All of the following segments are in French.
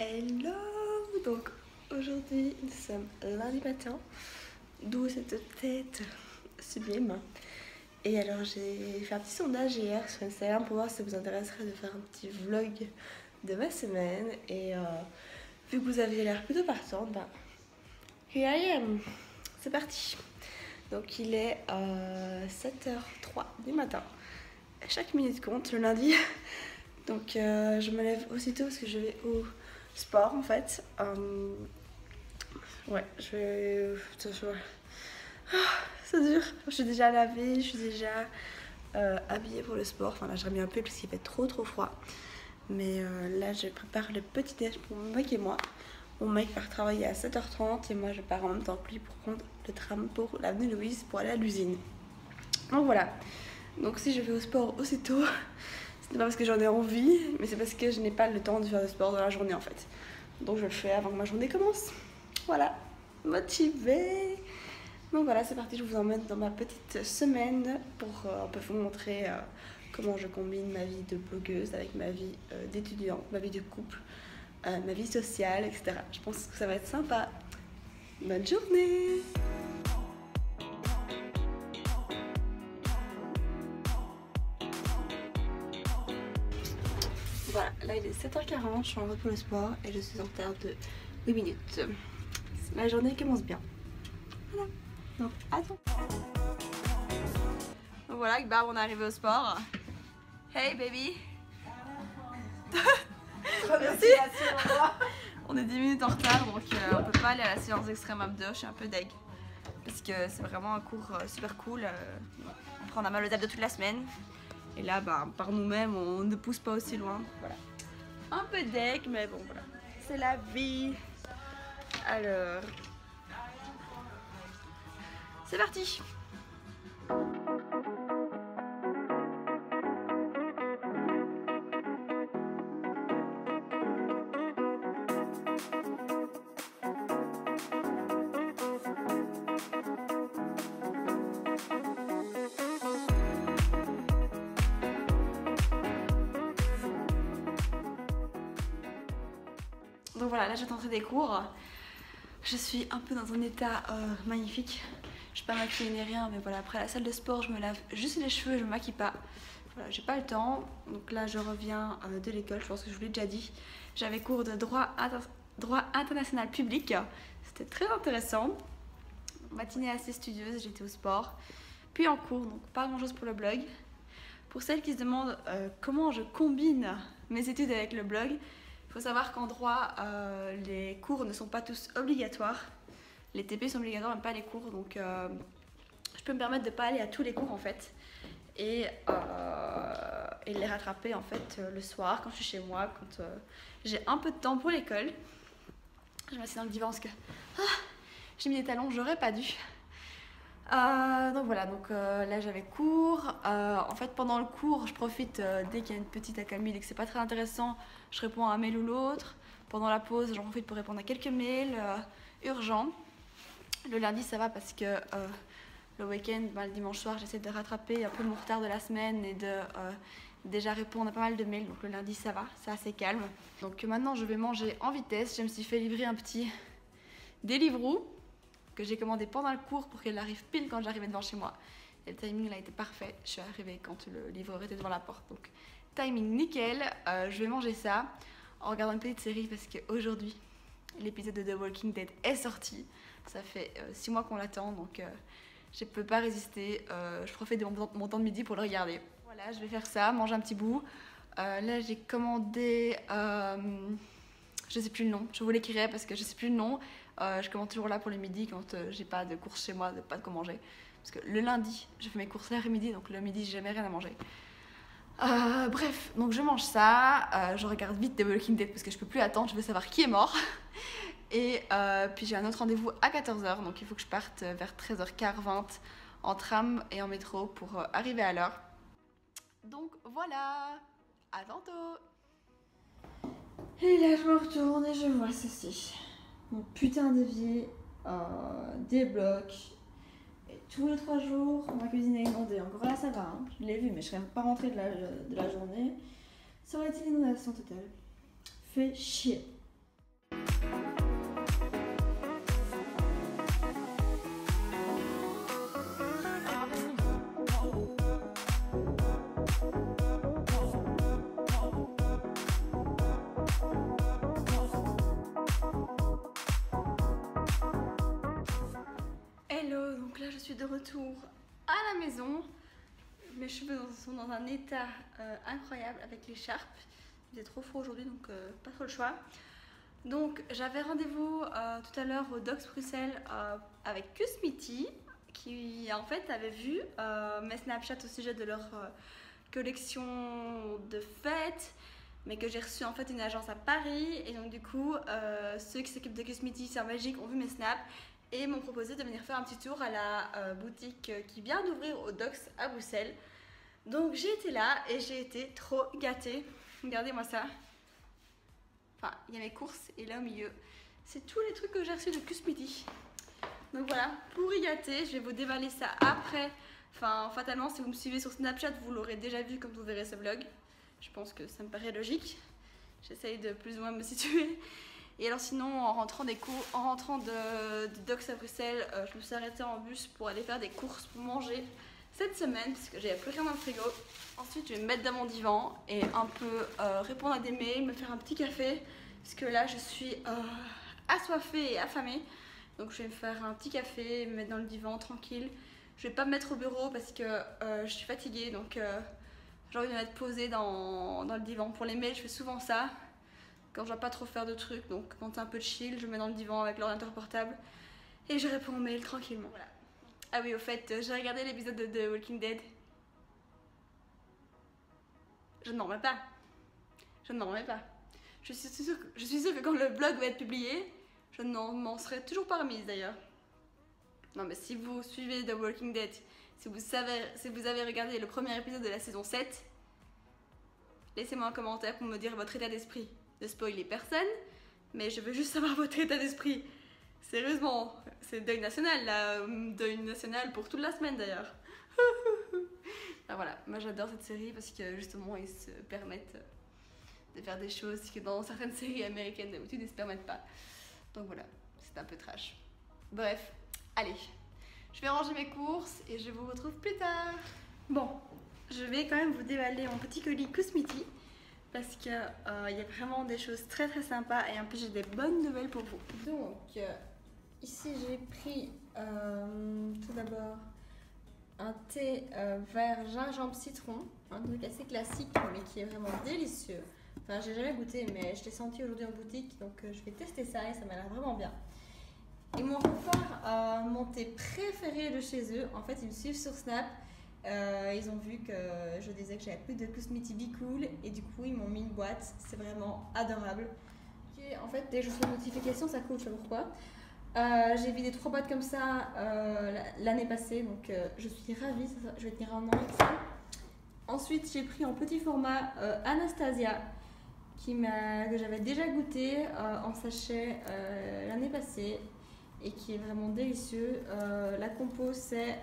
Hello Donc aujourd'hui nous sommes lundi matin, d'où cette tête sublime. Et alors j'ai fait un petit sondage hier sur Instagram pour voir si ça vous intéresserait de faire un petit vlog de ma semaine. Et euh, vu que vous avez l'air plutôt partante, bah here I am C'est parti Donc il est 7h03 du matin. Chaque minute compte le lundi. Donc euh, je me lève aussitôt parce que je vais au sport en fait. Euh, ouais, je vais. Ah, c'est dur. Je suis déjà lavée, je suis déjà euh, habillée pour le sport. Enfin là, je remets un peu parce qu'il fait trop trop froid. Mais euh, là, je prépare le petit déj pour mon mec et moi. Mon mec part travailler à 7h30 et moi je pars en même temps que lui pour prendre le tram pour l'avenue Louise pour aller à l'usine. Donc voilà. Donc si je vais au sport aussitôt, c'est pas parce que j'en ai envie, mais c'est parce que je n'ai pas le temps de faire du sport dans la journée en fait. Donc je le fais avant que ma journée commence. Voilà, motivée. Donc voilà, c'est parti, je vous emmène dans ma petite semaine pour euh, un peu vous montrer euh, comment je combine ma vie de blogueuse avec ma vie euh, d'étudiante, ma vie de couple, ma vie sociale, etc. Je pense que ça va être sympa. Bonne journée Voilà, là il est 7h40, je suis en route pour le sport et je suis en retard de 8 minutes. Ma journée commence bien. Voilà, donc attends. Donc voilà, avec Barb on est arrivé au sport. Hey baby Merci On est 10 minutes en retard donc euh, on peut pas aller à la séance extrême abdos, je suis un peu deg. Parce que c'est vraiment un cours euh, super cool. euh, on a mal aux abdos toute la semaine. Et là, bah, par nous-mêmes, on ne pousse pas aussi loin. Voilà. Un peu deck, mais bon, voilà. C'est la vie. Alors. C'est parti. Donc voilà, là je vais tenter des cours. Je suis un peu dans un état euh, magnifique. Je suis pas maquillée ni rien, mais voilà, après la salle de sport, je me lave juste les cheveux, je me maquille pas. Voilà, j'ai pas le temps. Donc là, je reviens euh, de l'école, je pense que je vous l'ai déjà dit. J'avais cours de droit international public. C'était très intéressant. Matinée assez studieuse, j'étais au sport. Puis en cours, donc pas grand chose pour le blog. Pour celles qui se demandent euh, comment je combine mes études avec le blog, il faut savoir qu'en droit, euh, les cours ne sont pas tous obligatoires. Les TP sont obligatoires, mais pas les cours. Donc, euh, je peux me permettre de ne pas aller à tous les cours en fait. Et, euh, les rattraper en fait le soir quand je suis chez moi, quand j'ai un peu de temps pour l'école. Je m'assieds dans le divan parce que ah, j'ai mis des talons, j'aurais pas dû. Euh, donc voilà, donc euh, là j'avais cours. Euh, en fait, pendant le cours, je profite dès qu'il y a une petite accalmie et que c'est pas très intéressant, je réponds à un mail ou l'autre. Pendant la pause, j'en profite pour répondre à quelques mails urgents. Le lundi, ça va parce que le week-end, ben, le dimanche soir, j'essaie de rattraper un peu mon retard de la semaine et de déjà répondre à pas mal de mails. Donc le lundi, ça va, c'est assez calme. Donc maintenant, je vais manger en vitesse. Je me suis fait livrer un petit Deliveroo que j'ai commandé pendant le cours pour qu'elle arrive pile quand j'arrivais devant chez moi. Et le timing là était parfait. Je suis arrivée quand le livreur était devant la porte. Donc timing nickel. Euh, je vais manger ça en regardant une petite série parce qu'aujourd'hui l'épisode de The Walking Dead est sorti. Ça fait 6 mois qu'on l'attend donc euh, je peux pas résister. Euh, je profite de mon, temps de midi pour le regarder. Voilà, je vais faire ça, manger un petit bout. Euh, là j'ai commandé... euh, je sais plus le nom, je vous l'écrirai parce que je sais plus le nom. Euh, je commande toujours là pour le midi quand euh, j'ai pas de courses chez moi, de pas de quoi manger. Parce que le lundi, je fais mes courses l'après-midi, donc le midi, j'ai jamais rien à manger. Euh, bref, donc je mange ça, je regarde vite The Walking Dead parce que je peux plus attendre, je veux savoir qui est mort. Et puis j'ai un autre rendez-vous à 14h, donc il faut que je parte vers 13h40 en tram et en métro pour arriver à l'heure. Donc voilà, à tantôt Et là je me retourne et je vois ceci. Mon putain d'évier, euh, des blocs. Et tous les trois jours, ma cuisine est inondée. Encore là ça va, hein. je l'ai vu, mais je serais pas rentrée de la, de la journée. Ça aurait été l'inondation totale. Fait chier. Mes cheveux sont dans un état euh, incroyable avec l'écharpe. Il est trop froid aujourd'hui donc euh, pas trop le choix. Donc j'avais rendez-vous euh, tout à l'heure au Docs Bruxelles avec Cusmiti qui en fait avait vu mes Snapchats au sujet de leur collection de fêtes mais que j'ai reçu en fait une agence à Paris et donc du coup ceux qui s'occupent de Cusmiti en Belgique ont vu mes snaps et m'ont proposé de venir faire un petit tour à la boutique qui vient d'ouvrir au Docks à Bruxelles. Donc j'ai été là et j'ai été trop gâtée. Regardez-moi ça. Enfin, il y a mes courses et là au milieu, c'est tous les trucs que j'ai reçus de Midi. Donc voilà, pour y gâter, je vais vous dévaler ça après. Enfin, fatalement, si vous me suivez sur Snapchat, vous l'aurez déjà vu comme vous verrez ce vlog. Je pense que ça me paraît logique. J'essaye de plus ou moins me situer. Et alors sinon, en rentrant, des cours, en rentrant de, de à Bruxelles, euh, je me suis arrêtée en bus pour aller faire des courses pour manger cette semaine, parce que j'avais plus rien dans le frigo. Ensuite, je vais me mettre dans mon divan et un peu euh, répondre à des mails, me faire un petit café, parce que là, je suis euh, assoiffée et affamée. Donc je vais me faire un petit café, me mettre dans le divan tranquille. Je vais pas me mettre au bureau parce que je suis fatiguée, donc j'ai envie de me mettre posée dans, le divan. Pour les mails, je fais souvent ça quand je dois pas trop faire de trucs. Donc quand c'est un peu chill, je me mets dans le divan avec l'ordinateur portable et je réponds aux mails tranquillement. Ah oui, au fait, j'ai regardé l'épisode de The Walking Dead. Je ne m'en remets pas. Je ne m'en remets pas. Je suis, sûre que, quand le blog va être publié, je n'en serai toujours pas remise d'ailleurs. Non mais si vous suivez The Walking Dead, si vous, savez, si vous avez regardé le premier épisode de la saison 7, laissez-moi un commentaire pour me dire votre état d'esprit de spoiler personne, mais je veux juste savoir votre état d'esprit. Sérieusement, c'est deuil national là, deuil national pour toute la semaine d'ailleurs. ah, voilà, moi j'adore cette série parce que justement ils se permettent de faire des choses que dans certaines séries américaines d'habitude ils ne se permettent pas. Donc voilà, c'est un peu trash. Bref, allez, je vais ranger mes courses et je vous retrouve plus tard. Bon, je vais quand même vous dévaler mon petit colis Cosmiti parce qu'il euh, y a vraiment des choses très très sympas et en plus j'ai des bonnes nouvelles pour vous. Donc, euh, ici j'ai pris euh, tout d'abord un thé vert gingembre citron, un truc assez classique mais qui est vraiment délicieux. Enfin, j'ai jamais goûté, mais je l'ai senti aujourd'hui en boutique, donc je vais tester ça et ça m'a l'air vraiment bien. Ils m'ont offert mon thé préféré de chez eux. En fait, ils me suivent sur Snap euh, ils ont vu que je disais que j'avais plus de Cosmetics Cool et du coup ils m'ont mis une boîte. C'est vraiment adorable. en fait, dès que je fais une notification, ça coule, je sais pourquoi? Euh, j'ai vidé trois boîtes comme ça euh, l'année passée, donc je suis ravie. Je vais tenir un an avec ça. Ensuite, j'ai pris en petit format Anastasia que j'avais déjà goûté en sachet l'année passée et qui est vraiment délicieux. la compo, c'est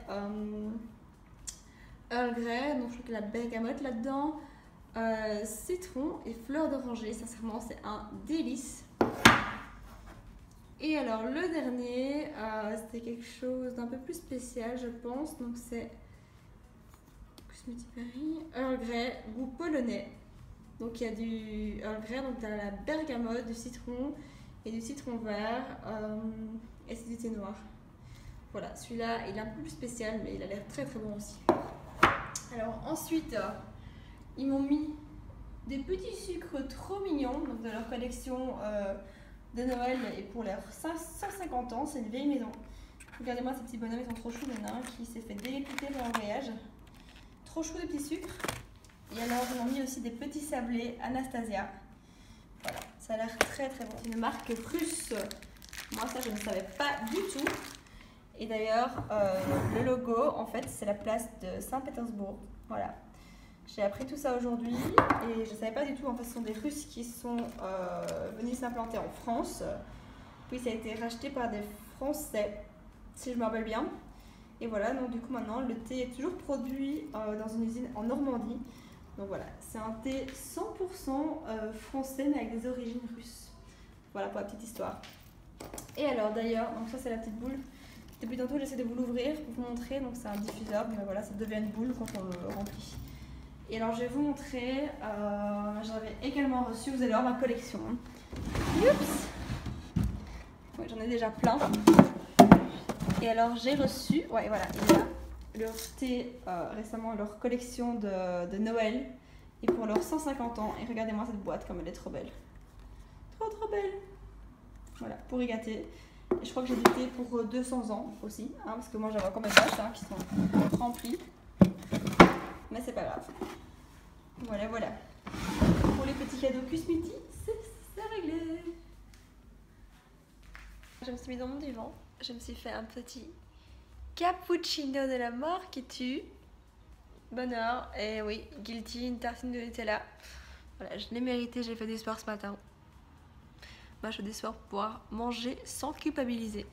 Earl Grey, donc je y a la bergamote là-dedans, euh, citron et fleur d'oranger. Sincèrement, c'est un délice. Et alors, le dernier, euh, c'était quelque chose d'un peu plus spécial, je pense. Donc, c'est Earl Grey, goût polonais. Donc, il y a du Earl Grey, donc tu as la bergamote, du citron et du citron vert. Euh, et c'est du thé noir. Voilà, celui-là, il est un peu plus spécial, mais il a l'air très très bon aussi. Alors ensuite, euh, ils m'ont mis des petits sucres trop mignons donc de leur collection de Noël et pour leurs 150 ans. C'est une vieille maison. Regardez-moi ces petits bonhommes, ils sont trop choux. Il un qui s'est fait délecter pendant le voyage. Trop chou des petits sucres. Et alors, ils m'ont mis aussi des petits sablés Anastasia. Voilà, ça a l'air très très bon. C'est une marque russe. Moi, ça, je ne savais pas du tout. Et d'ailleurs, euh, le logo, en fait, c'est la place de Saint-Pétersbourg. Voilà. J'ai appris tout ça aujourd'hui et je ne savais pas du tout. En fait, ce sont des Russes qui sont euh, venus s'implanter en France. Puis ça a été racheté par des Français, si je me rappelle bien. Et voilà, donc du coup maintenant, le thé est toujours produit euh, dans une usine en Normandie. Donc voilà, c'est un thé 100% français mais avec des origines russes. Voilà pour la petite histoire. Et alors d'ailleurs, donc ça c'est la petite boule. Depuis tantôt, j'essaie de vous l'ouvrir pour vous montrer. Donc, c'est un diffuseur, mais voilà, ça devient une boule quand on le remplit. Et alors, je vais vous montrer. Euh, j'avais également reçu, vous allez voir ma collection. Oups j'en ai déjà plein. Et alors j'ai reçu, ouais voilà, il a euh, récemment, leur collection de, de Noël. Et pour leurs 150 ans, et regardez-moi cette boîte comme elle est trop belle. Trop trop belle. Voilà, pour y gâter. Et je crois que j'ai thé pour 200 ans aussi, hein, parce que moi j'avais encore mes boîtes hein, qui sont remplies. Mais c'est pas grave. Voilà, voilà. Pour les petits cadeaux Cusmiti, c'est réglé. Je me suis mis dans mon divan. Je me suis fait un petit cappuccino de la mort qui tue. Bonheur. Et oui, guilty, une tartine de Nutella. Voilà, je l'ai mérité, j'ai fait du sport ce matin. Moi, je fais du sport pour pouvoir manger sans culpabiliser.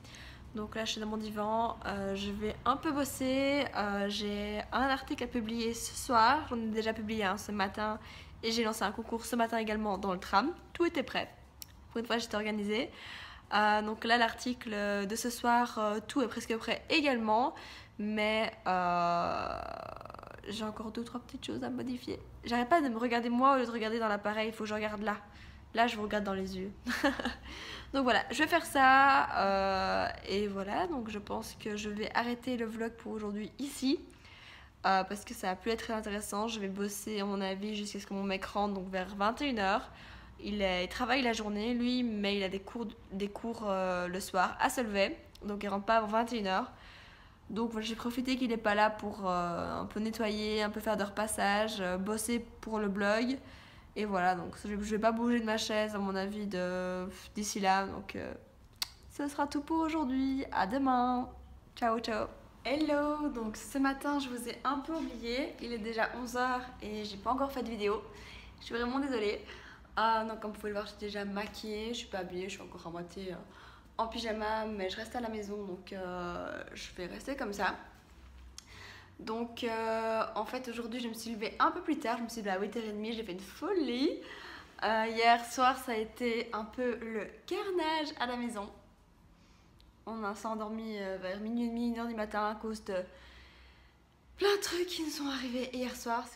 Donc là, je suis dans mon divan, euh, je vais un peu bosser. Euh, j'ai un article à publier ce soir, j'en ai déjà publié un ce matin et j'ai lancé un concours ce matin également dans le tram. Tout était prêt. Pour une fois, j'étais organisée. Euh, donc là, l'article de ce soir, tout est presque prêt également, mais j'ai encore deux trois petites choses à modifier. J'arrête pas de me regarder moi au lieu de regarder dans l'appareil. Il faut que je regarde là. Là, je vous regarde dans les yeux. donc voilà, je vais faire ça. Euh, et voilà, donc je pense que je vais arrêter le vlog pour aujourd'hui ici. Euh, parce que ça a pu être très intéressant. Je vais bosser, à mon avis, jusqu'à ce que mon mec rentre, donc vers 21h. Il, il, travaille la journée, lui, mais il a des cours, des cours euh, le soir à Solvay. Donc il rentre pas avant 21h. Donc voilà, j'ai profité qu'il n'est pas là pour un peu nettoyer, un peu faire de repassage, bosser pour le blog. Et voilà, donc je vais pas bouger de ma chaise à mon avis d'ici là. Donc euh, ce sera tout pour aujourd'hui. À demain. Ciao ciao. Hello, donc ce matin je vous ai un peu oublié. Il est déjà 11h et j'ai pas encore fait de vidéo. Je suis vraiment désolée. Ah non, comme vous pouvez le voir, je suis déjà maquillée. Je suis pas habillée, je suis encore à moitié euh, en pyjama, mais je reste à la maison donc euh, je vais rester comme ça. Donc euh, en fait aujourd'hui je me suis levée un peu plus tard, je me suis levée à 8h30, j'ai fait une folie. Euh, hier soir ça a été un peu le carnage à la maison. On s'est endormi euh, vers minuit et demi, 1h du matin à cause de plein de trucs qui nous sont arrivés hier soir.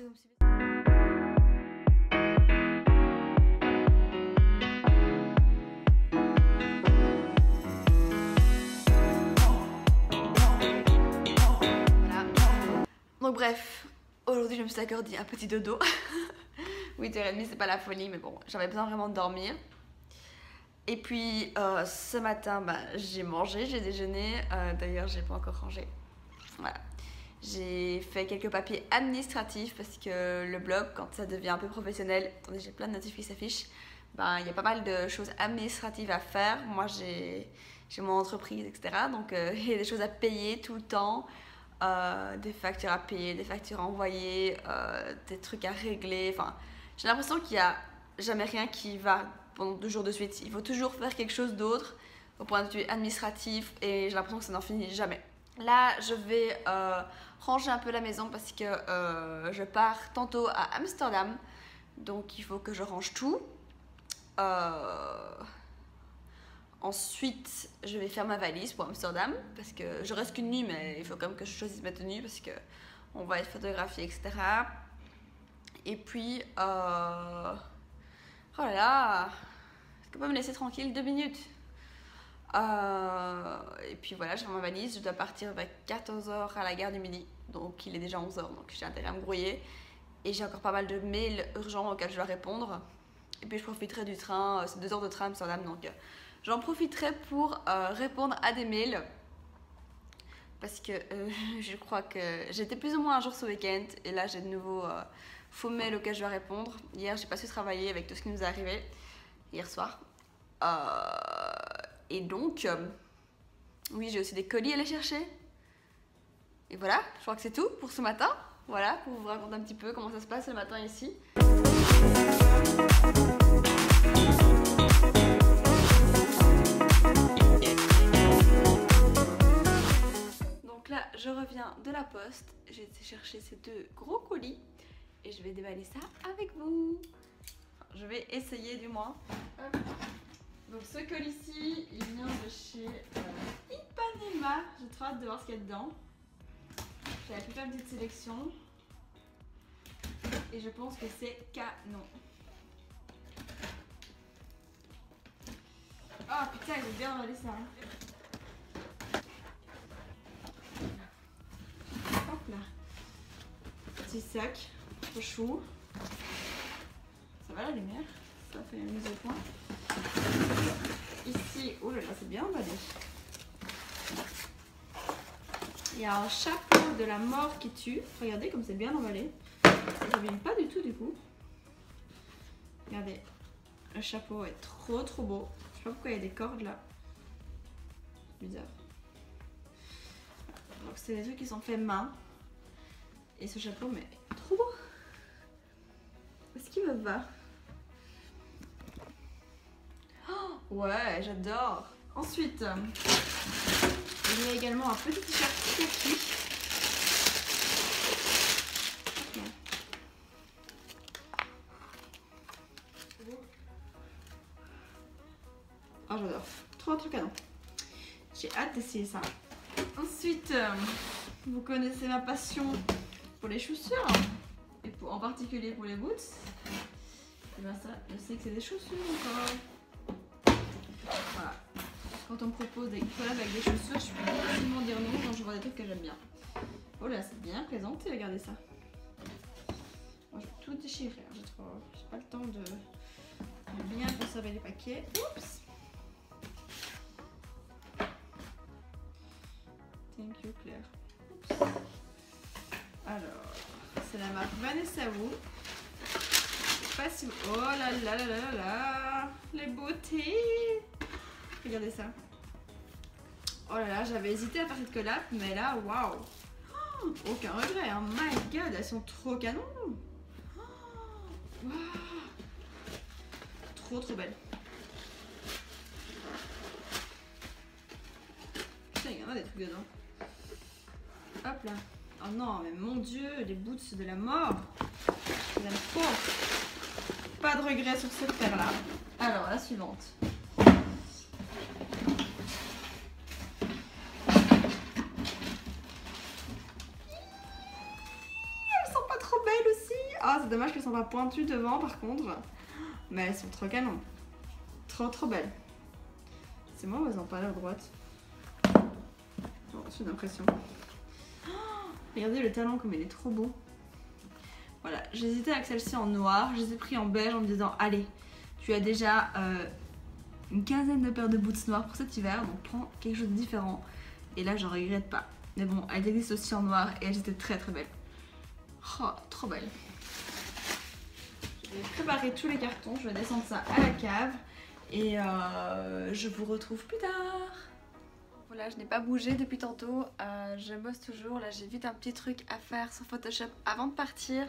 Donc bref, aujourd'hui je me suis accordé un petit dodo. 8h30 c'est pas la folie mais bon, j'avais besoin vraiment de dormir. Et puis euh, ce matin bah, j'ai mangé, j'ai déjeuné, euh, d'ailleurs j'ai pas encore rangé. Voilà. J'ai fait quelques papiers administratifs parce que le blog, quand ça devient un peu professionnel, attendez, j'ai plein de notifs qui s'affichent, ben, il y a pas mal de choses administratives à faire. Moi, j'ai mon entreprise, etc. Donc, euh, il y a des choses à payer tout le temps. Euh, des factures à payer, des factures à envoyer, euh, des trucs à régler. Enfin, j'ai l'impression qu'il n'y a jamais rien qui va pendant deux jours de suite. Il faut toujours faire quelque chose d'autre au point de vue administratif et j'ai l'impression que ça n'en finit jamais. Là, je vais euh, ranger un peu la maison parce que je pars tantôt à Amsterdam. Donc, il faut que je range tout. Ensuite, je vais faire ma valise pour Amsterdam parce que je reste qu'une nuit, mais il faut quand même que je choisisse ma tenue parce que on va être photographié, etc. Et puis, euh... oh là là, est-ce que vous me laisser tranquille deux minutes? Euh... Et puis voilà, j'ai ma valise, je dois partir vers 14h à la gare du Midi, donc il est déjà 11h, donc j'ai intérêt à me grouiller. Et j'ai encore pas mal de mails urgents auxquels je dois répondre. Et puis je profiterai du train, euh, c'est deux heures de train à Amsterdam, donc J'en profiterai pour euh, répondre à des mails parce que euh, je crois que j'étais plus ou moins un jour ce week-end et là j'ai de nouveaux euh, faux mails auxquels je dois répondre. Hier j'ai pas su travailler avec tout ce qui nous est arrivé hier soir. et donc, oui j'ai aussi des colis à aller chercher. Et voilà, je crois que c'est tout pour ce matin. Voilà, pour vous raconter un petit peu comment ça se passe le matin ici. Je reviens de la poste. J'ai été chercher ces deux gros colis et je vais déballer ça avec vous. je vais essayer du moins. Donc ce colis-ci, il vient de chez euh, Ipanema. J'ai trop hâte de voir ce qu'il y a dedans. J'ai faire une petite sélection. Et je pense que c'est canon. Oh putain, il est bien emballé ça. Petit sac, trop chou. Ça va la lumière? Ça fait une mise au point. Ici, oh là là, c'est bien emballé. Il y a un chapeau de la mort qui tue. Regardez comme c'est bien emballé. Ça ne pas du tout du coup. Regardez, le chapeau est trop trop beau. Je sais pas pourquoi il y a des cordes là. Bizarre. Donc c'est des trucs qui sont faits main. Et ce chapeau, mais trop beau. Est-ce qu'il me va? Oh, Ouais, j'adore. Ensuite, il y a également un petit t-shirt kaki. Oh, j'adore. Trop, trop canon. J'ai hâte d'essayer ça. Ensuite, euh, vous connaissez ma passion pour les chaussures. Et en particulier pour les boots. Et bien ça, je sais que c'est des chaussures. Voilà. Quand on me propose des collabs avec des chaussures, je peux difficilement dire non quand je vois des trucs que j'aime bien. Oh là, c'est bien présenté, regardez ça. Moi, je vais tout déchirer, hein, j'ai pas le temps de bien conserver les paquets. Oups Thank you Claire. C'est la marque Vanessa Wu. Pas. Oh là là là là là Les beautés Regardez ça. Oh là là, j'avais hésité à faire cette collab, mais là, waouh oh, Aucun regret, hein. My God, elles sont trop canon oh, Trop trop belles. Putain, il y en a des trucs dedans. Hop là. Oh non, mais mon dieu, les boots de la mort. J'aime trop. Pas de regret sur cette paire-là. Alors, la suivante. Elles sont pas trop belles aussi. Ah, c'est dommage qu'elles sont pas pointues devant par contre. Mais elles sont trop canon. Trop trop belles. C'est moi ou elles ont pas l'air droite une impression. Regardez le talon comme il est trop beau. Voilà, j'hésitais avec celle-ci en noir, je les ai pris en beige en me disant allez, tu as déjà euh, une quinzaine de paires de boots noirs pour cet hiver, donc prends quelque chose de différent. Et là, je regrette pas. Mais bon, elles existent aussi en noir et elles étaient très très belles. Oh, trop belles. Je vais préparer tous les cartons, je vais descendre ça à la cave et euh, je vous retrouve plus tard. Voilà, je n'ai pas bougé depuis tantôt, euh, je bosse toujours. Là, j'ai vite un petit truc à faire sur Photoshop avant de partir.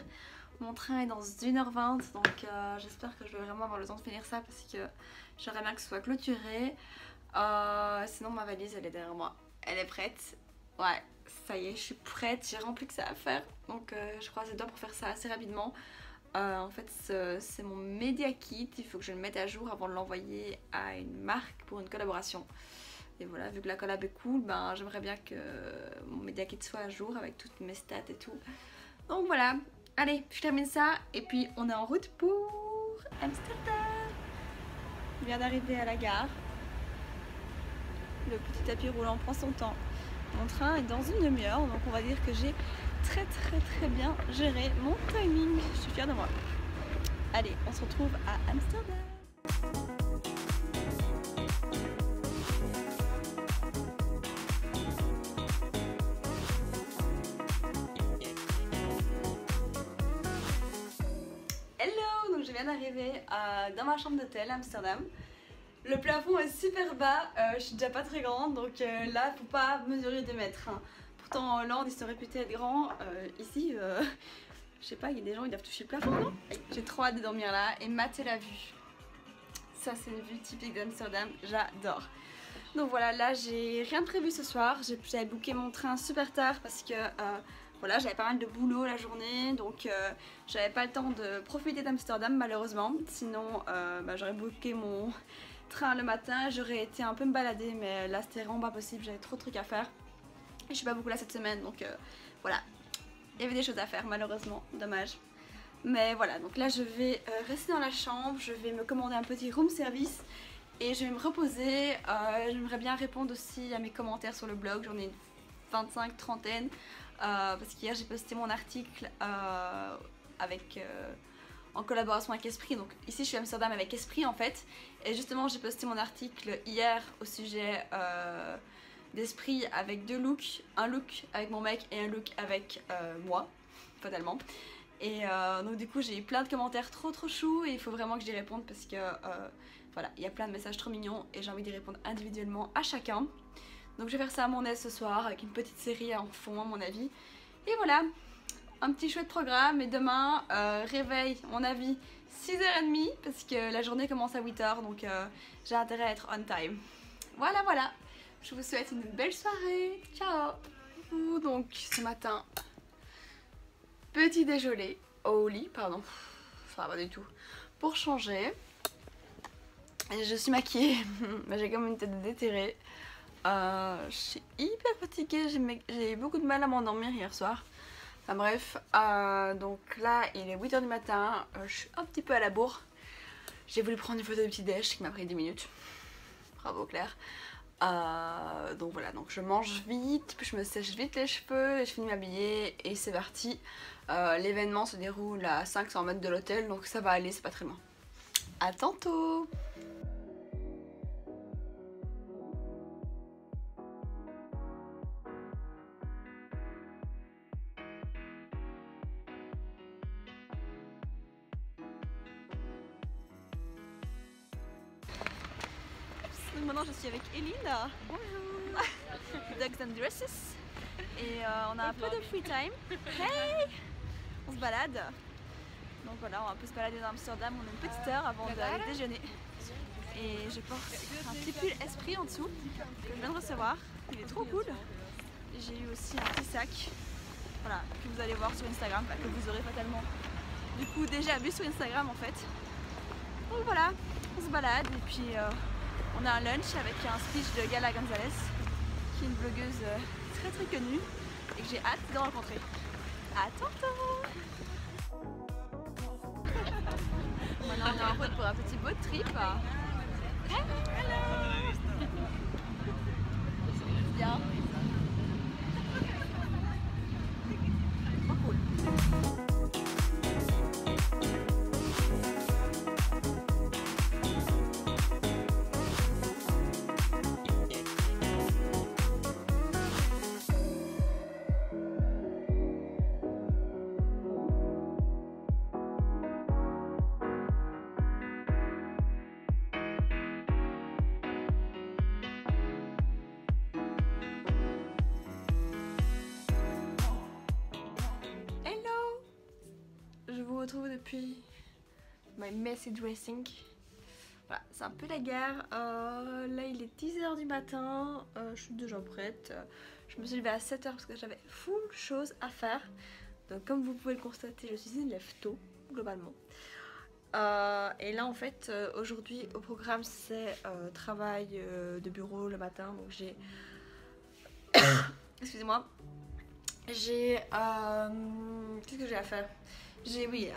Mon train est dans 1h20, donc euh, j'espère que je vais vraiment avoir le temps de finir ça parce que j'aimerais bien que ce soit clôturé. Euh, sinon, ma valise, elle est derrière moi. Elle est prête. Ouais, ça y est, je suis prête. J'ai rempli que ça à faire. Donc, je croise les doigts pour faire ça assez rapidement. en fait, c'est mon Media Kit. Il faut que je le mette à jour avant de l'envoyer à une marque pour une collaboration. Et voilà, vu que la collab est cool, ben, j'aimerais bien que mon Media Kit soit à jour avec toutes mes stats et tout. Donc voilà, allez, je termine ça et puis on est en route pour Amsterdam. On vient d'arriver à la gare. Le petit tapis roulant prend son temps. Mon train est dans une demi-heure, donc on va dire que j'ai très très très bien géré mon timing. Je suis fière de moi. Allez, on se retrouve à Amsterdam. D'arriver dans ma chambre d'hôtel à Amsterdam. Le plafond est super bas, euh, je suis déjà pas très grande donc euh, là faut pas mesurer 2 mètres. Hein. Pourtant en Hollande ils sont réputés être grands, euh, ici je sais pas, il y a des gens qui doivent toucher le plafond non? J'ai trop hâte de dormir là et mater la vue. Ça c'est une vue typique d'Amsterdam, j'adore. Donc voilà, là j'ai rien prévu ce soir, j'avais booké mon train super tard parce que voilà, j'avais pas mal de boulot la journée, donc euh, j'avais pas le temps de profiter d'Amsterdam malheureusement. Sinon, euh, bah, j'aurais booké mon train le matin, j'aurais été un peu me balader, mais là c'était vraiment pas possible, j'avais trop de trucs à faire. Et je suis pas beaucoup là cette semaine, donc euh, voilà. Il y avait des choses à faire malheureusement, dommage. Mais voilà, donc là je vais rester dans la chambre, je vais me commander un petit room service et je vais me reposer. J'aimerais bien répondre aussi à mes commentaires sur le blog, j'en ai 25 trentaine. Parce qu'hier j'ai posté mon article avec en collaboration avec Esprit. Donc ici je suis à Amsterdam avec Esprit en fait. Et justement j'ai posté mon article hier au sujet d'Esprit avec deux looks. Un look avec mon mec et un look avec moi, totalement. Et euh, donc du coup j'ai eu plein de commentaires trop trop choux et il faut vraiment que j'y réponde parce que euh, voilà, il y a plein de messages trop mignons et j'ai envie d'y répondre individuellement à chacun. Donc je vais faire ça à mon aise ce soir avec une petite série en fond à mon avis. Et voilà, un petit chouette programme. Et demain euh, réveil mon avis 6h30 parce que la journée commence à 8h donc j'ai intérêt à être on time. Voilà voilà, je vous souhaite une belle soirée, ciao. Donc ce matin Petit déjeuner au lit, pardon, ça va pas du tout. Pour changer, je suis maquillée, j'ai comme une tête déterrée. Euh, je suis hyper fatiguée, j'ai eu beaucoup de mal à m'endormir hier soir. Enfin bref, euh, donc là il est 8h du matin, euh, je suis un petit peu à la bourre. J'ai voulu prendre une photo du petit déj qui m'a pris 10 minutes. Bravo Claire. Donc voilà, donc je mange vite, puis je me sèche vite les cheveux je finis m'habiller et c'est parti. L'événement se déroule à 500 mètres de l'hôtel, donc ça va aller, c'est pas très loin. A tantôt maintenant je suis avec Eline. Bonjour. Dogs and Dresses. Et euh, on a un peu de free time. Hey On se balade. Donc voilà, on va un peu se balader dans Amsterdam. On a une petite heure avant d'aller déjeuner. Et je porte un petit pull esprit en dessous que je viens de recevoir. Il est trop cool. J'ai eu aussi un petit sac voilà, que vous allez voir sur Instagram, que vous aurez fatalement du coup déjà vu sur Instagram en fait. Donc voilà, on se balade et puis euh, on a un lunch avec un speech de Gala Gonzalez, qui est une blogueuse euh, très très connue et que j'ai hâte de rencontrer. A tantôt Maintenant on est en route pour un petit boat trip. Hello Bien. Depuis my messy dressing. Voilà, c'est un peu la guerre. Euh, là, il est 10h du matin. Euh, je suis déjà prête. Je me suis levée à 7h parce que j'avais full chose à faire. Donc, comme vous pouvez le constater, je suis une lève tôt, globalement. Euh, et là, en fait, aujourd'hui, au programme, c'est travail de bureau le matin. Donc, j'ai. Excusez-moi. J'ai. Qu'est-ce que j'ai à faire? J'ai oui,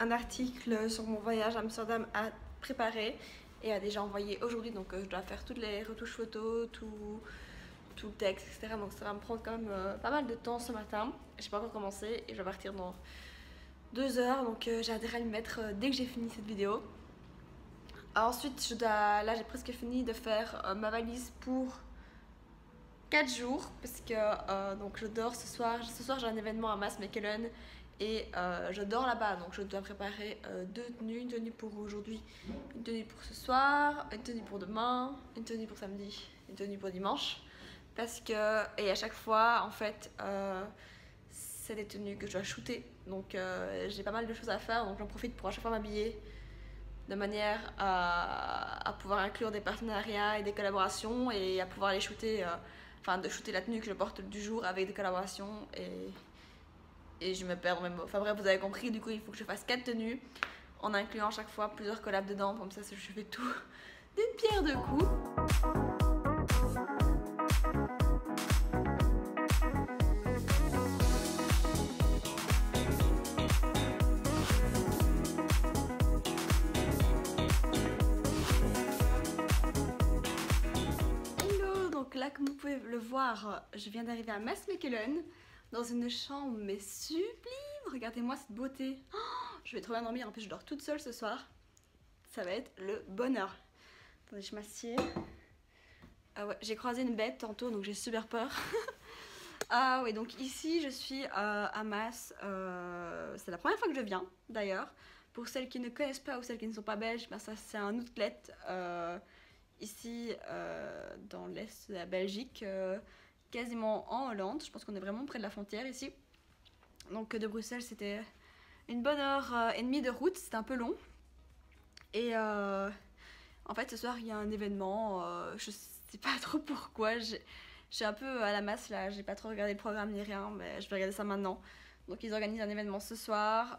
un, article sur mon voyage à Amsterdam à préparer et à déjà envoyé aujourd'hui. Donc euh, je dois faire toutes les retouches photos, tout, tout le texte, etc. Donc ça va me prendre quand même euh, pas mal de temps ce matin. J'ai pas encore commencé et je vais partir dans deux heures. Donc euh, j'ai intérêt à me mettre dès que j'ai fini cette vidéo. ensuite, je dois, là j'ai presque fini de faire ma valise pour 4 jours parce que donc je dors ce soir. Ce soir j'ai un événement à Mass Mechelen et euh, je dors là-bas, donc je dois préparer euh, deux tenues, une tenue pour aujourd'hui, une tenue pour ce soir, une tenue pour demain, une tenue pour samedi, une tenue pour dimanche. Parce que, et à chaque fois, en fait, euh, c'est des tenues que je dois shooter. Donc j'ai pas mal de choses à faire, donc j'en profite pour à chaque fois m'habiller de manière à, à, pouvoir inclure des partenariats et des collaborations et à pouvoir les shooter, enfin de shooter la tenue que je porte du jour avec des collaborations et et je me perds même. Enfin bref, vous avez compris, du coup, il faut que je fasse 4 tenues en incluant chaque fois plusieurs collabs dedans. Comme ça, je fais tout d'une pierre deux coups. Hello, donc là comme vous pouvez le voir, je viens d'arriver à Mass dans une chambre, mais sublime. Regardez-moi cette beauté. Oh, je vais trop bien dormir. En plus, je dors toute seule ce soir. Ça va être le bonheur. Attendez, je m'assieds. Ah ouais, j'ai croisé une bête tantôt, donc j'ai super peur. ah oui, donc ici, je suis euh, à Mass. Euh, c'est la première fois que je viens, d'ailleurs. Pour celles qui ne connaissent pas ou celles qui ne sont pas belges, ben ça c'est un outlet euh, ici dans l'est de la Belgique quasiment en Hollande. Je pense qu'on est vraiment près de la frontière ici. Donc de Bruxelles, c'était une bonne heure euh, et demie de route. C'était un peu long. Et euh, en fait, ce soir, il y a un événement. Euh, je sais pas trop pourquoi. Je suis un peu à la masse là. J'ai pas trop regardé le programme ni rien, mais je vais regarder ça maintenant. Donc ils organisent un événement ce soir.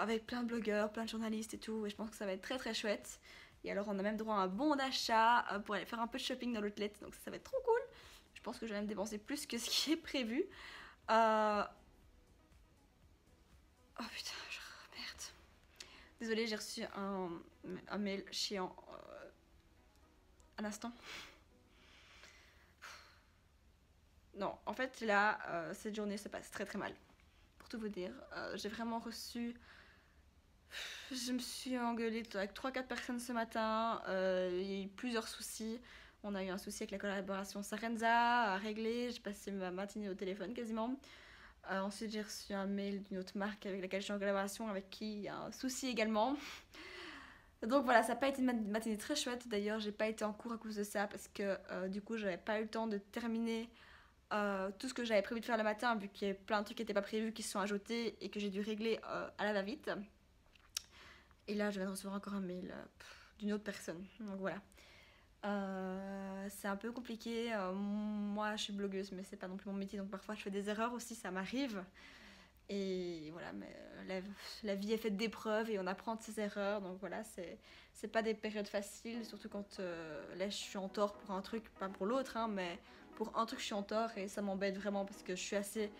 avec plein de blogueurs, plein de journalistes et tout. Et je pense que ça va être très très chouette. Et alors on a même droit à un bon d'achat euh, pour aller faire un peu de shopping dans l'outlet. Donc ça, va être trop cool. Je pense que je vais même dépenser plus que ce qui est prévu. Euh... Oh putain, je... merde. Désolée, j'ai reçu un, un, mail chiant euh, à l'instant. Non, en fait là, cette journée se passe très très mal. Pour tout vous dire, j'ai vraiment reçu je me suis engueulée avec 3-4 personnes ce matin. Euh, il y a eu plusieurs soucis. On a eu un souci avec la collaboration Sarenza à régler. J'ai passé ma matinée au téléphone quasiment. Euh, ensuite, j'ai reçu un mail d'une autre marque avec laquelle je suis en collaboration, avec qui il y a un souci également. Donc voilà, ça n'a pas été une matinée très chouette. D'ailleurs, j'ai pas été en cours à cause de ça parce que euh, du coup, j'avais pas eu le temps de terminer tout ce que j'avais prévu de faire le matin, vu qu'il y avait plein de trucs qui n'étaient pas prévus qui se sont ajoutés et que j'ai dû régler à la va-vite. Et là, je viens de recevoir encore un mail euh, d'une autre personne. Donc voilà. Euh, c'est un peu compliqué. Euh, moi, je suis blogueuse, mais c'est pas non plus mon métier. Donc parfois, je fais des erreurs aussi, ça m'arrive. Et voilà, mais la, vie est faite d'épreuves et on apprend de ses erreurs. Donc voilà, c'est, pas des périodes faciles, surtout quand là je suis en tort pour un truc, pas pour l'autre, hein, mais pour un truc je suis en tort et ça m'embête vraiment parce que je suis assez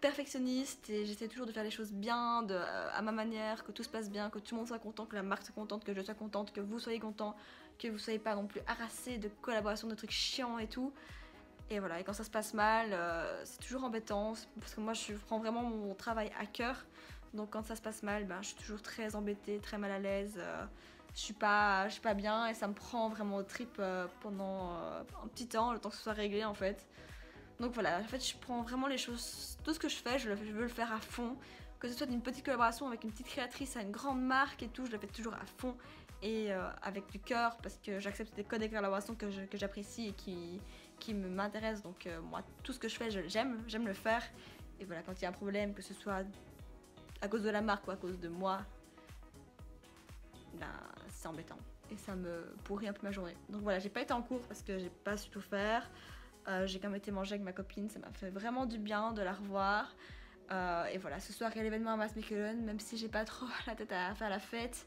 perfectionniste et j'essaie toujours de faire les choses bien, euh, à ma manière, que tout se passe bien, que tout le monde soit content, que la marque soit contente, que je sois contente, que vous soyez content, que vous soyez pas non plus harassé de collaboration, de trucs chiants et tout. Et voilà, et quand ça se passe mal, euh, c'est toujours embêtant parce que moi je prends vraiment mon travail à cœur. Donc quand ça se passe mal, ben, je suis toujours très embêtée, très mal à l'aise. Euh, je suis pas, je suis pas bien et ça me prend vraiment au trip pendant un petit temps, le temps que ce soit réglé en fait. Donc voilà, en fait, je prends vraiment les choses, tout ce que je fais, je, veux le faire à fond. Que ce soit d'une petite collaboration avec une petite créatrice à une grande marque et tout, je le fais toujours à fond et euh, avec du cœur parce que j'accepte des codes de collaboration que j'apprécie et qui, qui m'intéressent. Donc euh, moi, tout ce que je fais, j'aime, j'aime le faire. Et voilà, quand il y a un problème, que ce soit à cause de la marque ou à cause de moi, ben, c'est embêtant. Et ça me pourrit un peu ma journée. Donc voilà, j'ai pas été en cours parce que j'ai pas su tout faire. Euh, j'ai quand même été manger avec ma copine, ça m'a fait vraiment du bien de la revoir. Euh, et voilà, ce soir il y a l'événement à Maasmechelen, même si j'ai pas trop la tête à faire la fête.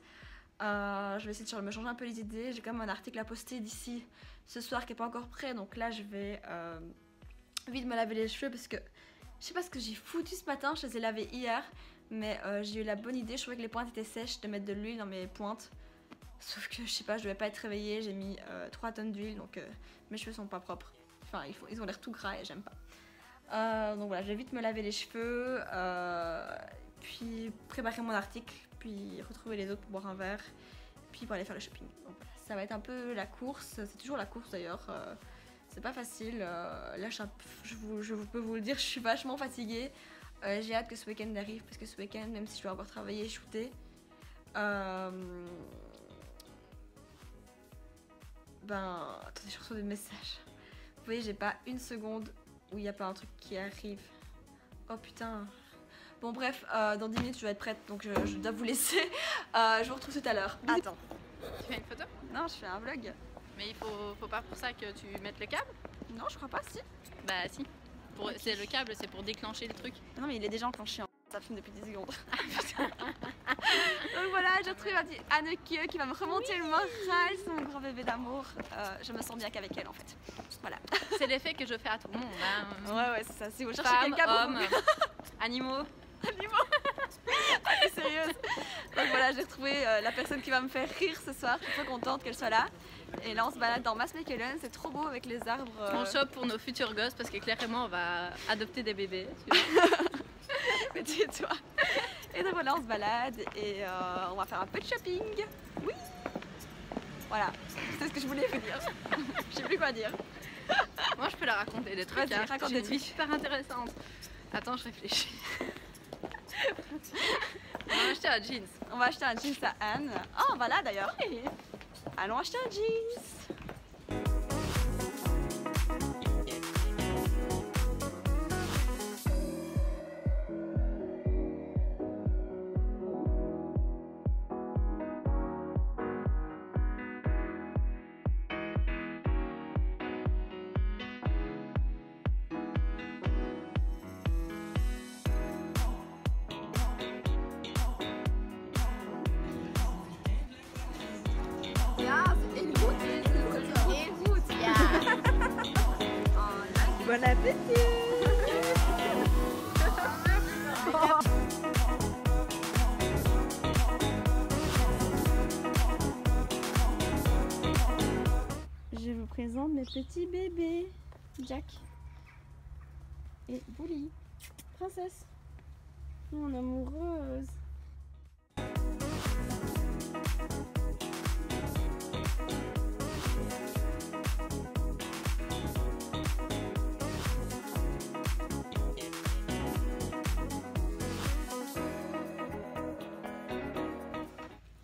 Euh, je vais essayer de me changer un peu les idées. J'ai quand même un article à poster d'ici ce soir qui est pas encore prêt, donc là je vais vite me laver les cheveux parce que je sais pas ce que j'ai foutu ce matin, je les ai lavés hier, mais j'ai eu la bonne idée, je trouvais que les pointes étaient sèches de mettre de l'huile dans mes pointes. Sauf que je sais pas, je devais pas être réveillée, j'ai mis 3 tonnes d'huile donc mes cheveux sont pas propres. Enfin, ils, ont l'air tout gras et j'aime pas. Euh, donc voilà, je vais vite me laver les cheveux, euh, puis préparer mon article, puis retrouver les autres pour boire un verre, puis pour aller faire le shopping. Ça va être un peu la course, c'est toujours la course d'ailleurs. Euh, c'est pas facile. là, je, vous, je, peux vous le dire, je suis vachement fatiguée. J'ai hâte que ce week-end arrive parce que ce week-end, même si je dois encore travailler et shooter, ben. Attendez, je reçois des messages voyez, j'ai pas une seconde où il n'y a pas un truc qui arrive. Oh putain. Bon bref, euh, dans 10 minutes je vais être prête donc je, dois vous laisser. Euh, je vous retrouve tout à l'heure. Attends. Tu fais une photo? Non, je fais un vlog. Mais il faut, faut pas pour ça que tu mettes le câble? Non, je crois pas, si. Bah si. C'est le câble, c'est pour déclencher le truc. Non mais il est déjà enclenché. Hein. Ça filme depuis 10 secondes. Donc voilà, j'ai retrouvé ma petite Anneke qui va me remonter le moral, c'est mon grand bébé d'amour. Euh, je me sens bien qu'avec elle en fait. Voilà. C'est l'effet que je fais à tout le monde. Hein. Ouais, ouais, c'est ça. Si vous cherchez quelqu'un homme, animaux. Animaux T'es sérieuse Donc voilà, j'ai retrouvé euh, la personne qui va me faire rire ce soir. Je suis trop contente qu'elle soit là. Et là, on se balade dans Maasmechelen. C'est trop beau avec les arbres. euh, On chope pour nos futurs gosses parce que clairement on va adopter des bébés. Mais tais-toi. Et donc voilà, on se balade et euh, on va faire un peu de shopping. Oui Voilà, c'est ce que je voulais vous dire. Je sais plus quoi dire. Moi je peux la raconter des trucs. Hein. raconte des trucs. super intéressante. Attends, je réfléchis. on va acheter un jeans. On va acheter un jeans à Anne. Oh, voilà d'ailleurs. Allons acheter un jeans. Mon amoureuse.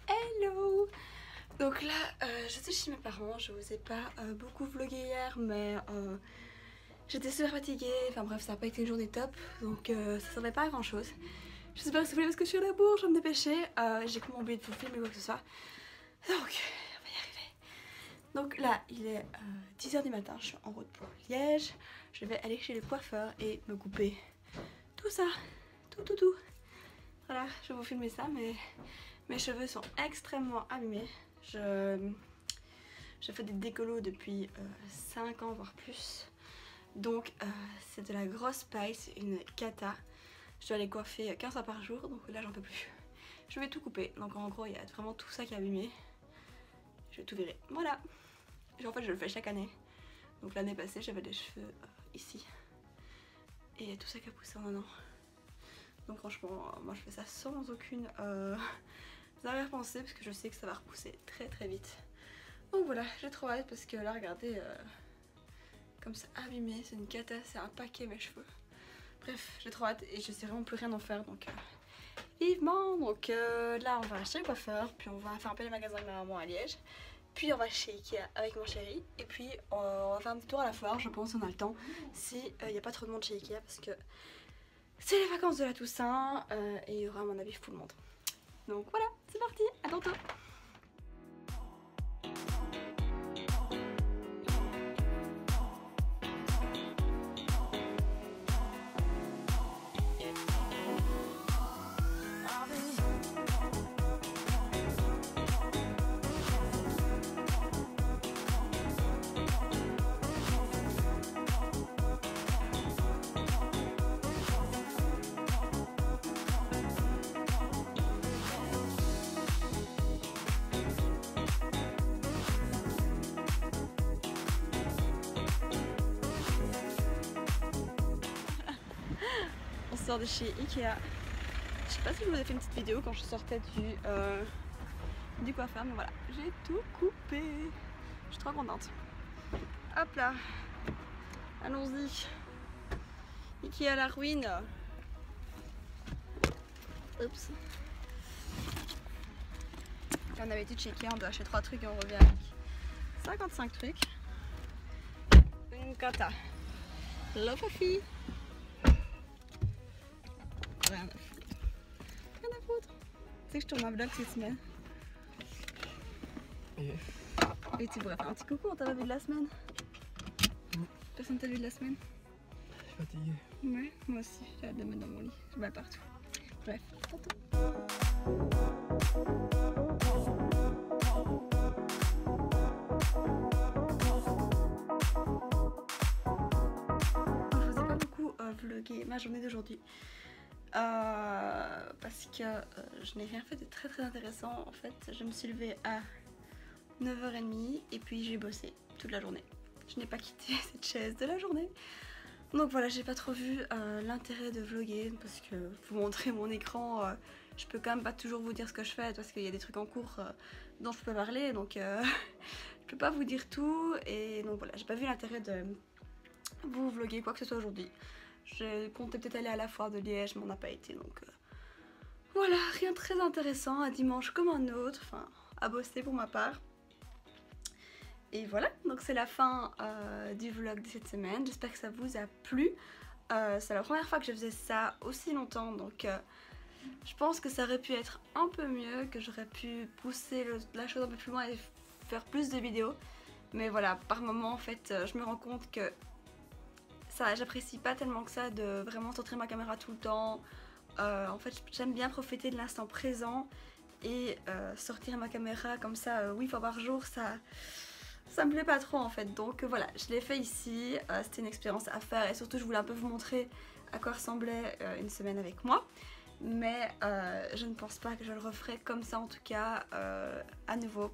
Hello Donc là, euh, je suis chez mes parents, je vous ai pas euh, beaucoup vlogué hier, mais euh, j'étais super fatiguée, enfin bref, ça n'a pas été une journée top, donc euh, ça servait pas à grand chose. Je si vous voulez parce que je suis à la bourre, je vais me dépêcher, euh, j'ai comme oublié de vous filmer quoi que ce soit. Donc, on va y arriver. Donc là, il est 10h du matin, je suis en route pour Liège, je vais aller chez le coiffeur et me couper tout ça, tout tout tout. Voilà, je vais vous filmer ça, mais mes cheveux sont extrêmement abîmés. Je, je fais des décolos depuis 5 ans, voire plus. Donc, euh, c'est de la grosse c'est une cata. Je dois les coiffer 15 fois par jour, donc là, j'en peux plus. Je vais tout couper. Donc, en gros, il y a vraiment tout ça qui est abîmé. Je vais tout virer. Voilà. En fait, je le fais chaque année. Donc, l'année passée, j'avais des cheveux euh, ici. Et il y a tout ça qui a poussé en un an. Donc franchement, moi je fais ça sans aucune euh, arrière-pensée parce que je sais que ça va repousser très très vite. Donc voilà, j'ai trop hâte parce que là regardez, euh, comme c'est abîmé, c'est une cata, c'est un paquet mes cheveux. Bref, j'ai trop hâte et je sais vraiment plus rien en faire donc euh, vivement. Donc euh, là on va chez le coiffeur, puis on va faire un peu les magasins avec ma maman à Liège. Puis on va chez Ikea avec mon chéri. Et puis euh, on va faire un petit tour à la foire, je pense, on a le temps. Si il n'y a pas trop de monde chez Ikea parce que c'est les vacances de la Toussaint euh, et il y aura à mon avis full monde. Donc voilà, c'est parti, à tantôt sort de chez Ikea. Je sais pas si je vous ai fait une petite vidéo quand je sortais du, euh, coiffeur, mais voilà, j'ai tout coupé. Je suis trop contente. Hop là, allons-y. Ikea la ruine. Oups. Comme d'habitude chez Ikea, on doit acheter 3 trucs et on revient avec 55 trucs. Une cata. Lofafi. Rien à foutre. Rien à foutre. Tu sais que je tourne un vlog cette semaine. Et Et tu pourrais faire un petit coucou, on t'a pas vu de la semaine Personne t'a vu de la semaine je suis fatigué. Ouais, moi aussi, j'ai hâte de me mettre dans mon lit. Je vais partout. Bref, tantôt. Je vous ai pas beaucoup vlogué ma journée d'aujourd'hui. Euh, parce que euh, je n'ai rien fait de très très intéressant. En fait, je me suis levée à 9h30 et puis j'ai bossé toute la journée. Je n'ai pas quitté cette chaise de la journée. Donc voilà, j'ai pas trop vu euh, l'intérêt de vlogger parce que vous montrer mon écran, je peux quand même pas toujours vous dire ce que je fais parce qu'il y a des trucs en cours dont je peux parler donc je peux pas vous dire tout et donc voilà, j'ai pas vu l'intérêt de vous vlogger quoi que ce soit aujourd'hui. Je comptais peut-être aller à la foire de Liège mais on n'a pas été donc euh, voilà, rien de très intéressant, un dimanche comme un autre, enfin à bosser pour ma part. Et voilà, donc c'est la fin euh, du vlog de cette semaine. J'espère que ça vous a plu. Euh, c'est la première fois que je faisais ça aussi longtemps, donc je pense que ça aurait pu être un peu mieux, que j'aurais pu pousser la chose un peu plus loin et faire plus de vidéos. Mais voilà, par moment en fait, je me rends compte que j'apprécie pas tellement que ça de vraiment sortir ma caméra tout le temps. Euh, en fait, j'aime bien profiter de l'instant présent et euh, sortir ma caméra comme ça euh, 8 fois par jour, ça ça me plaît pas trop en fait. Donc euh, voilà, je l'ai fait ici. C'était une expérience à faire et surtout je voulais un peu vous montrer à quoi ressemblait une semaine avec moi. Mais je ne pense pas que je le referai comme ça en tout cas à nouveau.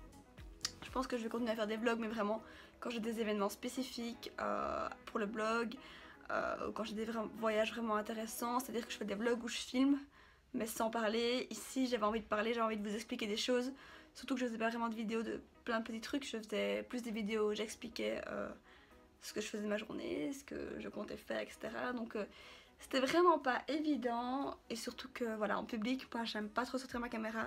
Je pense que je vais continuer à faire des vlogs mais vraiment quand j'ai des événements spécifiques euh, pour le blog euh, quand j'ai des voyages vraiment intéressants. C'est-à-dire que je fais des vlogs où je filme mais sans parler. Ici j'avais envie de parler, j'avais envie de vous expliquer des choses. Surtout que je faisais pas vraiment de vidéos de plein de petits trucs, je faisais plus des vidéos où j'expliquais euh, ce que je faisais de ma journée, ce que je comptais faire, etc. Donc euh, c'était vraiment pas évident et surtout que voilà en public, moi j'aime pas trop sortir ma caméra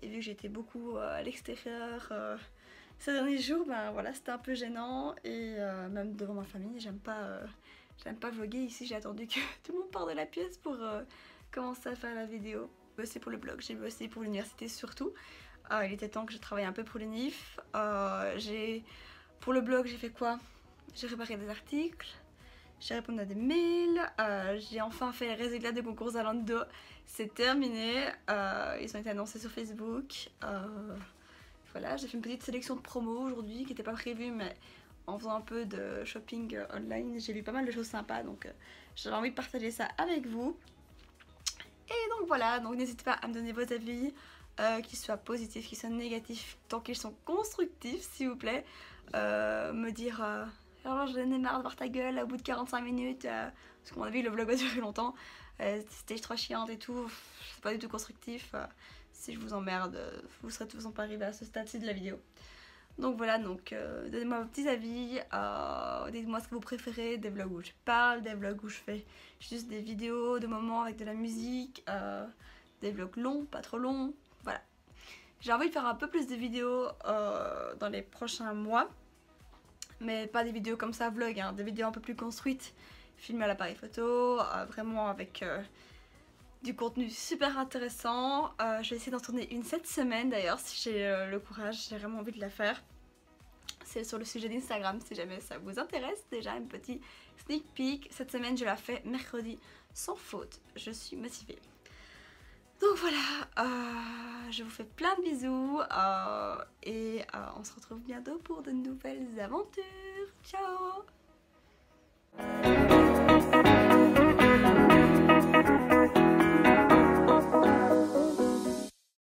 et vu que j'étais beaucoup à l'extérieur ces derniers jours, ben voilà c'était un peu gênant et euh, même devant ma famille, j'aime pas, euh, pas vlogger ici, j'ai attendu que tout le monde parte de la pièce pour euh, commencer à faire la vidéo. J'ai bossé pour le blog, j'ai bossé pour l'université surtout. Euh, il était temps que je travaille un peu pour l'UNIF. Euh, j'ai pour le blog, j'ai fait quoi? J'ai réparé des articles, j'ai répondu à des mails, euh, j'ai enfin fait les résultats des concours Zalando. C'est terminé, ils ont été annoncés sur Facebook. Voilà, j'ai fait une petite sélection de promos aujourd'hui qui n'était pas prévue, mais en faisant un peu de shopping euh, online, j'ai vu pas mal de choses sympas, donc euh, j'avais envie de partager ça avec vous. Et donc voilà, donc n'hésitez pas à me donner vos avis, euh, qu'ils soient positifs, qu'ils soient négatifs, tant qu'ils sont constructifs, s'il vous plaît. Me dire, alors j'en ai marre de voir ta gueule au bout de 45 minutes, parce qu'on a vu le vlog a duré longtemps, c'était trop chiante et tout, c'est pas du tout constructif. Si je vous emmerde, euh, vous serez de toute façon pas arrivé à ce stade-ci de la vidéo. Donc voilà, donc euh, donnez-moi vos petits avis, euh, dites-moi ce que vous préférez, des vlogs où je parle, des vlogs où je fais juste des vidéos de moments avec de la musique, des vlogs longs, pas trop longs, voilà. J'ai envie de faire un peu plus de vidéos dans les prochains mois, mais pas des vidéos comme ça vlog, hein, des vidéos un peu plus construites, filmées à l'appareil photo, vraiment avec du contenu super intéressant. Euh, je vais essayer d'en tourner une cette semaine d'ailleurs si j'ai euh, le courage, j'ai vraiment envie de la faire. C'est sur le sujet d'Instagram si jamais ça vous intéresse. Déjà un petit sneak peek. Cette semaine je la fais mercredi sans faute. Je suis motivée. Donc voilà, euh, je vous fais plein de bisous et on se retrouve bientôt pour de nouvelles aventures. Ciao